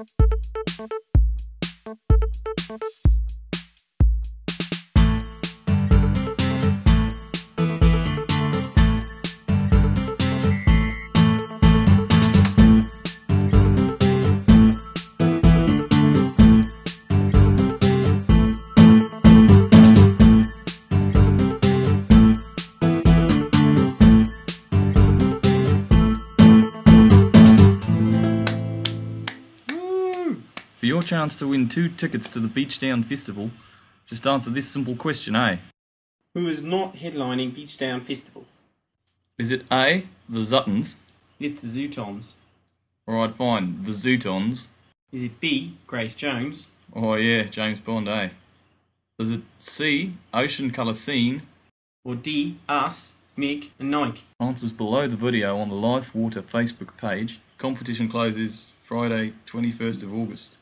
Thank you. For your chance to win two tickets to the Beachdown Festival, just answer this simple question, eh? Who is not headlining Beachdown Festival? Is it A, the Zuttons? It's the Zootons. Alright, fine, the Zootons. Is it B, Grace Jones? Oh yeah, James Bond, eh? Is it C, Ocean Colour Scene? Or D, us, Mick, and Nike? Answers below the video on the Life Water Facebook page. Competition closes Friday, 21st of August.